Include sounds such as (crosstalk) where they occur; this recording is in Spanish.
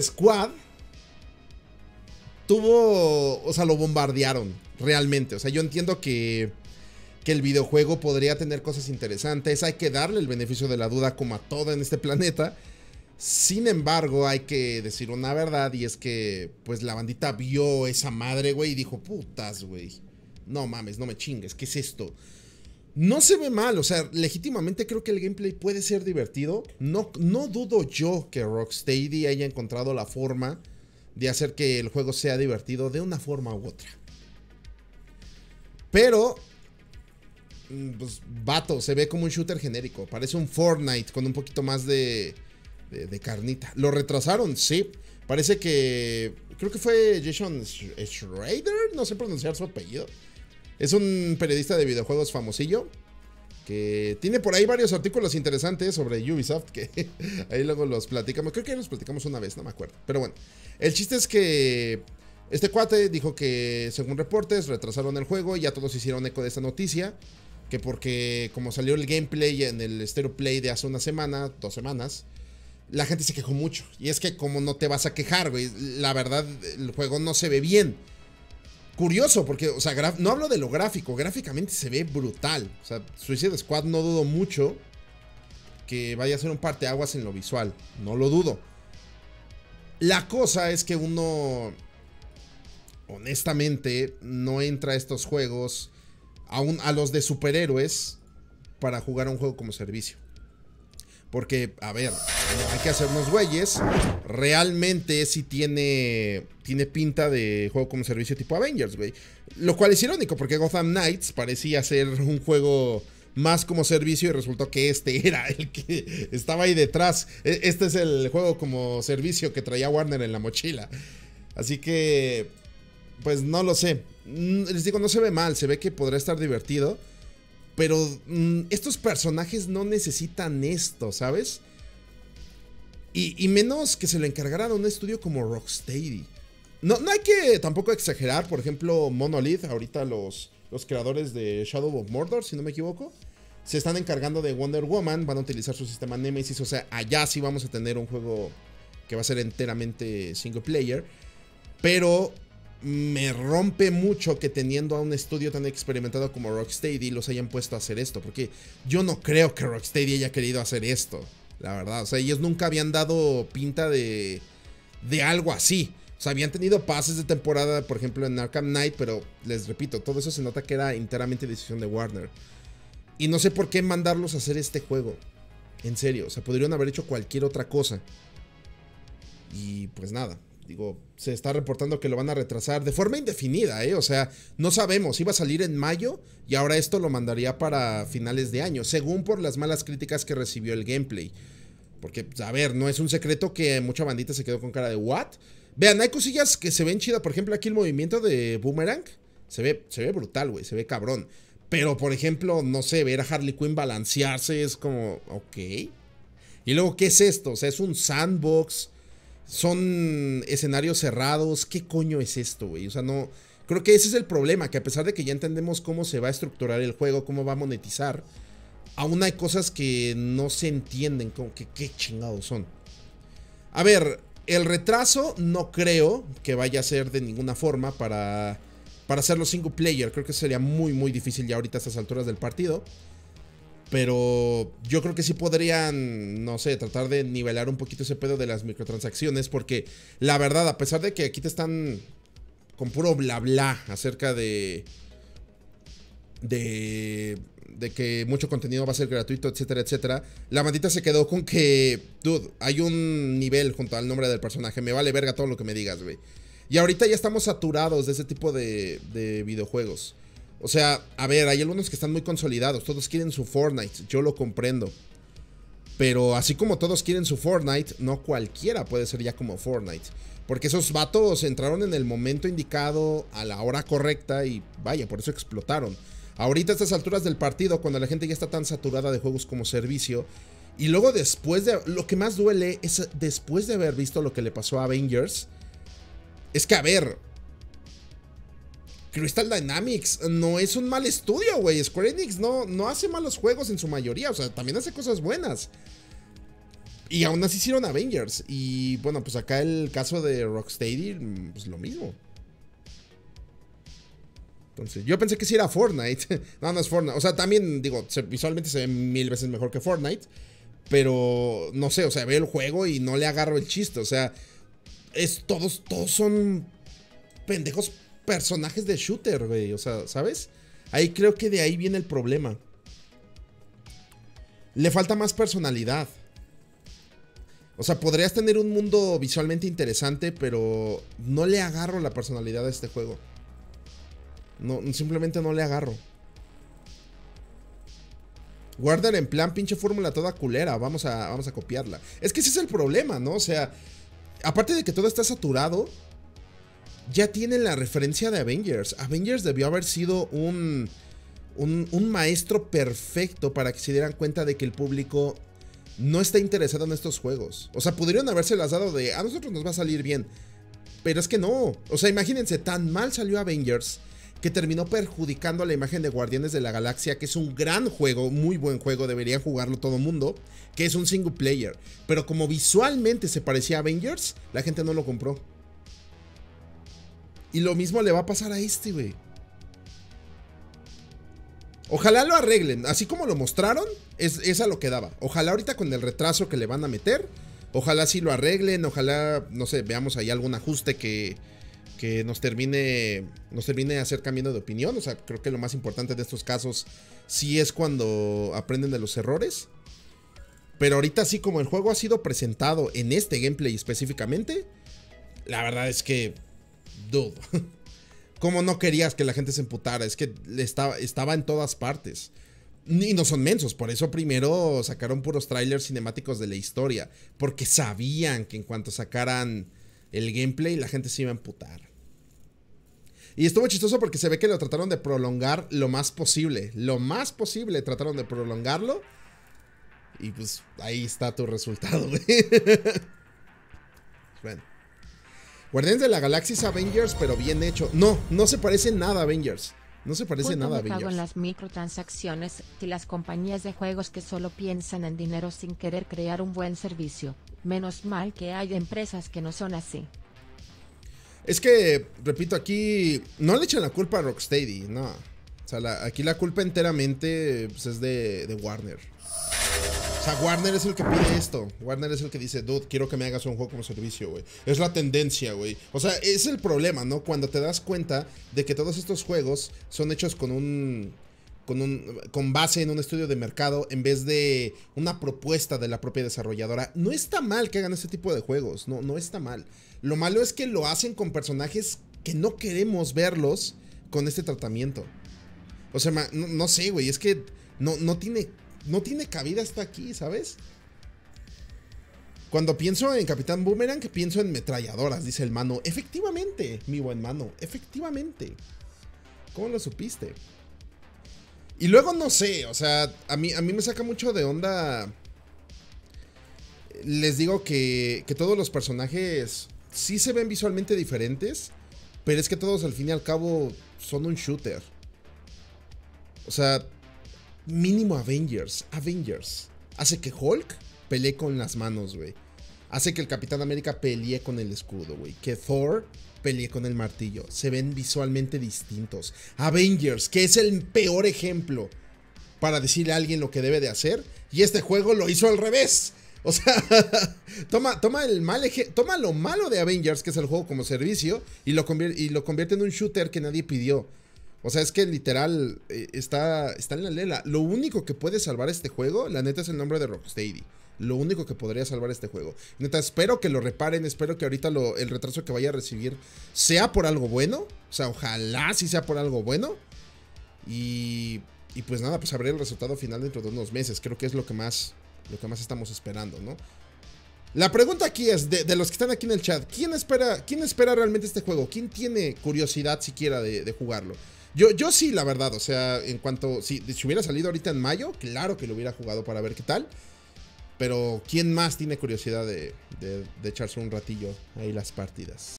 Squad tuvo, o sea, lo bombardearon realmente. O sea, yo entiendo que, que el videojuego podría tener cosas interesantes. Hay que darle el beneficio de la duda como a todo en este planeta. Sin embargo, hay que decir una verdad y es que pues la bandita vio esa madre, güey, y dijo, putas, güey. No mames, no me chingues, ¿qué es esto? No se ve mal, o sea, legítimamente creo que el gameplay puede ser divertido. No, no dudo yo que Rocksteady haya encontrado la forma de hacer que el juego sea divertido de una forma u otra. Pero, mm, pues, vato, se ve como un shooter genérico. Parece un Fortnite con un poquito más de, de, carnita. Lo retrasaron, sí. Parece que, creo que fue Jason Schrader, no sé pronunciar su apellido. Es un periodista de videojuegos famosillo. Que tiene por ahí varios artículos interesantes sobre Ubisoft. Que (laughs) ahí luego los platicamos. Creo que los platicamos una vez, no me acuerdo. Pero bueno, el chiste es que este cuate dijo que, según reportes, retrasaron el juego. Y ya todos hicieron eco de esta noticia. Que porque, como salió el gameplay en el Stereo Play de hace una semana, dos semanas, la gente se quejó mucho. Y es que, como no te vas a quejar, güey. La verdad, el juego no se ve bien curioso, porque, o sea, no hablo de lo gráfico, gráficamente se ve brutal. O sea, Suicide Squad no dudo mucho que vaya a ser un parteaguas en lo visual. No lo dudo. La cosa es que uno, honestamente, no entra a estos juegos, a, a los de superhéroes, para jugar un juego como servicio. Porque, a ver, hay que hacernos güeyes. Realmente sí tiene, tiene pinta de juego como servicio tipo Avengers, güey. Lo cual es irónico porque Gotham Knights parecía ser un juego más como servicio y resultó que este (laughs) era el que estaba ahí detrás. E, este es el juego como servicio que traía Warner en la mochila. Así que, pues no lo sé. Mm, les digo, no se ve mal, se ve que podrá estar divertido. Pero mm, estos personajes no necesitan esto, ¿sabes? Y, menos que se lo encargaran a un estudio como Rocksteady. No, no hay que tampoco exagerar, por ejemplo, Monolith, ahorita los, los creadores de Shadow of Mordor, si no me equivoco, se están encargando de Wonder Woman, van a utilizar su sistema Nemesis, o sea, allá sí vamos a tener un juego que va a ser enteramente single player. Pero me rompe mucho que teniendo a un estudio tan experimentado como Rocksteady los hayan puesto a hacer esto, porque yo no creo que Rocksteady haya querido hacer esto, la verdad. O sea, ellos nunca habían dado pinta de, de algo así. O sea, habían tenido pases de temporada, por ejemplo, en Arkham Knight, pero les repito, todo eso se nota que era enteramente decisión de Warner. Y no sé por qué mandarlos a hacer este juego. En serio, o sea, podrían haber hecho cualquier otra cosa. Y pues nada, digo, se está reportando que lo van a retrasar de forma indefinida, ¿eh? O sea, no sabemos, iba a salir en mayo y ahora esto lo mandaría para finales de año, según por las malas críticas que recibió el gameplay. Porque, a ver, no es un secreto que mucha bandita se quedó con cara de ¿what? Vean, hay cosillas que se ven chidas, por ejemplo, aquí el movimiento de Boomerang se ve, se ve brutal, güey, se ve cabrón. Pero, por ejemplo, no sé, ver a Harley Quinn balancearse es como, ok. Y luego, ¿qué es esto? O sea, es un sandbox son escenarios cerrados. ¿Qué coño es esto, güey? O sea, no. Creo que ese es el problema, que a pesar de que ya entendemos cómo se va a estructurar el juego, cómo va a monetizar, aún hay cosas que no se entienden, como que qué chingados son. A ver, el retraso no creo que vaya a ser de ninguna forma para, para hacerlo single player. Creo que sería muy, muy difícil ya ahorita a estas alturas del partido. Pero yo creo que sí podrían, no sé, tratar de nivelar un poquito ese pedo de las microtransacciones. Porque la verdad, a pesar de que aquí te están con puro bla bla acerca de. de. de que mucho contenido va a ser gratuito, etcétera, etcétera. La bandita se quedó con que, dude, hay un nivel junto al nombre del personaje. Me vale verga todo lo que me digas, güey. Y ahorita ya estamos saturados de ese tipo de, de videojuegos. O sea, a ver, hay algunos que están muy consolidados. Todos quieren su Fortnite. Yo lo comprendo. Pero así como todos quieren su Fortnite, no cualquiera puede ser ya como Fortnite. Porque esos vatos entraron en el momento indicado, a la hora correcta y vaya, por eso explotaron. Ahorita a estas alturas del partido, cuando la gente ya está tan saturada de juegos como servicio, y luego después de... Lo que más duele es después de haber visto lo que le pasó a Avengers, es que, a ver, Crystal Dynamics no es un mal estudio, güey. Square Enix no, no hace malos juegos en su mayoría. O sea, también hace cosas buenas. Y aún así hicieron Avengers. Y bueno, pues acá el caso de Rocksteady, pues lo mismo. Entonces, yo pensé que sí era Fortnite. (laughs) no, no es Fortnite. O sea, también, digo, visualmente se ve mil veces mejor que Fortnite. Pero, no sé, o sea, veo el juego y no le agarro el chiste. O sea, es, todos, todos son pendejos personajes de shooter, güey. O sea, ¿sabes? Ahí creo que de ahí viene el problema. Le falta más personalidad. O sea, podrías tener un mundo visualmente interesante, pero no le agarro la personalidad a este juego. No, simplemente no le agarro. Guardan en plan pinche fórmula toda culera. Vamos a, vamos a copiarla. Es que ese es el problema, ¿no? O sea, aparte de que todo está saturado, ya tienen la referencia de Avengers. Avengers debió haber sido un, un, maestro perfecto para que se dieran cuenta de que el público no está interesado en estos juegos. O sea, pudieron haberse las dado de a nosotros nos va a salir bien. Pero es que no. O sea, imagínense, tan mal salió Avengers que terminó perjudicando la imagen de Guardianes de la Galaxia, que es un gran juego, muy buen juego, debería jugarlo todo mundo, que es un single player. Pero como visualmente se parecía a Avengers, la gente no lo compró. Y lo mismo le va a pasar a este, güey. Ojalá lo arreglen, así como lo mostraron, es, a lo que daba. Ojalá ahorita con el retraso que le van a meter, ojalá sí lo arreglen, ojalá, no sé, veamos ahí algún ajuste que, que nos termine, nos termine hacer cambiando de opinión. O sea, creo que lo más importante de estos casos sí es cuando aprenden de los errores. Pero ahorita así como el juego ha sido presentado en este gameplay específicamente, la verdad es que, dude. (laughs) ¿Cómo no querías que la gente se emputara? Es que estaba, estaba en todas partes. Y no son mensos, por eso primero sacaron puros trailers cinemáticos de la historia. Porque sabían que en cuanto sacaran el gameplay la gente se iba a emputar. Y estuvo chistoso porque se ve que lo trataron de prolongar lo más posible. Lo más posible trataron de prolongarlo. Y pues ahí está tu resultado, (laughs) bueno. Guardianes de la Galaxia Avengers, pero bien hecho. No, no se parece nada a Avengers. No se parece nada a Avengers. en las microtransacciones y las compañías de juegos que solo piensan en dinero sin querer crear un buen servicio. Menos mal que hay empresas que no son así. Es que, repito, aquí no le echan la culpa a Rocksteady, no. O sea, aquí la culpa enteramente pues, es de, de Warner. O sea, Warner es el que pide esto. Warner es el que dice, dude, quiero que me hagas un juego como servicio, güey. Es la tendencia, güey. O sea, es el problema, ¿no? Cuando te das cuenta de que todos estos juegos son hechos con un. Con, un, con base en un estudio de mercado en vez de una propuesta de la propia desarrolladora. No está mal que hagan este tipo de juegos, no, no está mal. Lo malo es que lo hacen con personajes que no queremos verlos con este tratamiento. O sea, no, no sé, güey, es que no, no tiene no tiene cabida hasta aquí, ¿sabes? Cuando pienso en Capitán Boomerang, pienso en metralladoras, dice el mano. Efectivamente, mi buen mano, efectivamente. ¿Cómo lo supiste? Y luego no sé, o sea, a mí, a mí me saca mucho de onda. Les digo que, que todos los personajes sí se ven visualmente diferentes, pero es que todos al fin y al cabo son un shooter. O sea, mínimo Avengers, Avengers. Hace que Hulk pelee con las manos, güey. Hace que el Capitán América pelee con el escudo, güey. Que Thor pelee con el martillo. Se ven visualmente distintos. Avengers, que es el peor ejemplo para decirle a alguien lo que debe de hacer. Y este juego lo hizo al revés. O sea, (laughs) toma, toma, el mal toma lo malo de Avengers, que es el juego como servicio, y lo, y lo convierte en un shooter que nadie pidió. O sea, es que literal eh, está, está en la lela. Lo único que puede salvar este juego, la neta, es el nombre de Rocksteady. Lo único que podría salvar este juego. Neta, espero que lo reparen. Espero que ahorita el retraso que vaya a recibir sea por algo bueno. O sea, ojalá sí sea por algo bueno. Y, y pues nada, pues habría el resultado final dentro de unos meses. Creo que es lo que más, lo que más estamos esperando, ¿no? La pregunta aquí es, de, los que están aquí en el chat, ¿quién espera, quién espera realmente este juego? ¿Quién tiene curiosidad siquiera de jugarlo? Yo, yo sí, la verdad, o sea, en cuanto, si, si hubiera salido ahorita en mayo, claro que lo hubiera jugado para ver qué tal. Pero ¿quién más tiene curiosidad de, de echarse un ratillo ahí las partidas?